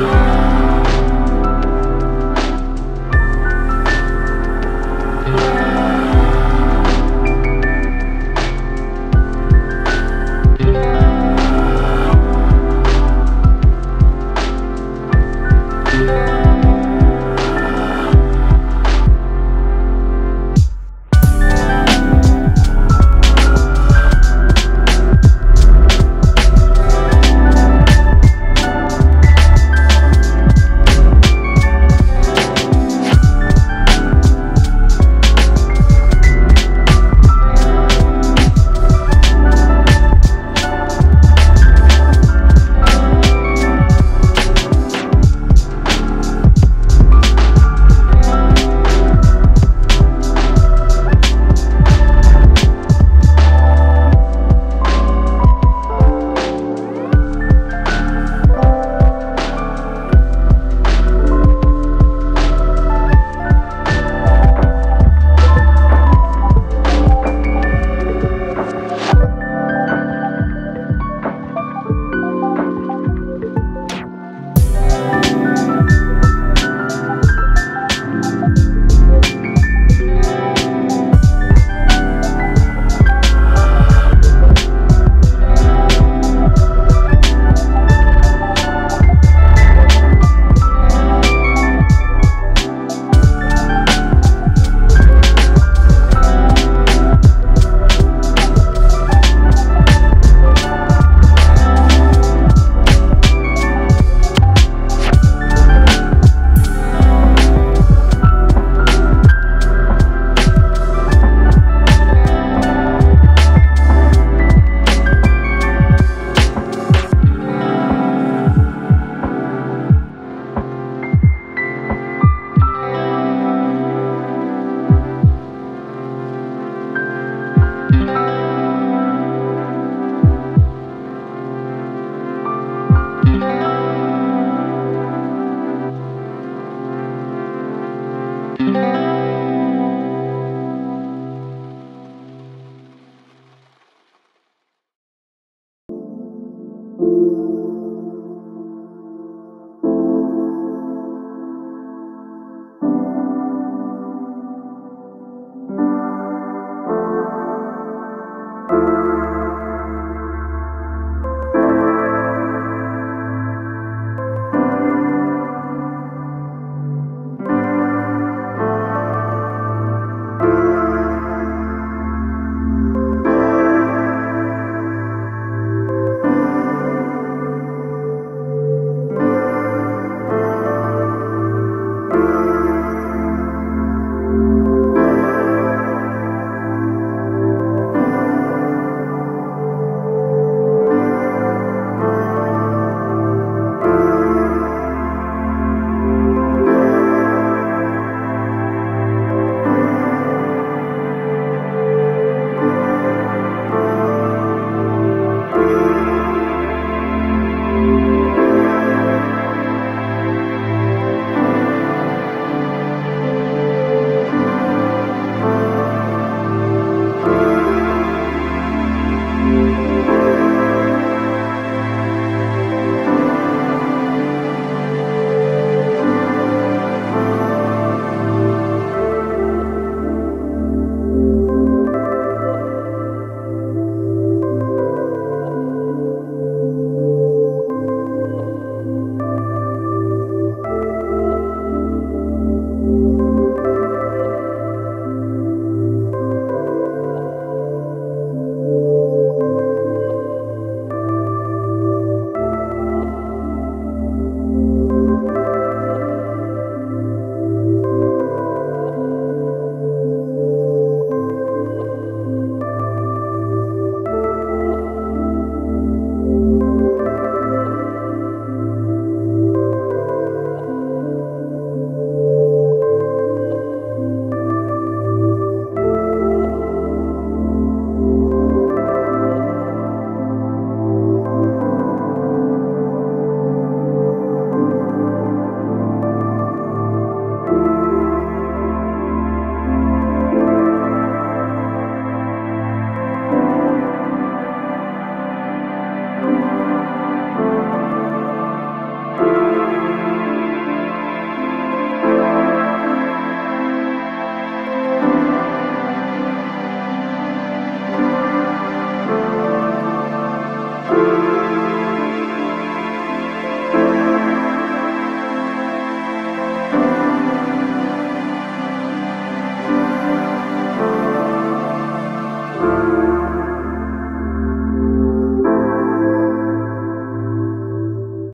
Bye.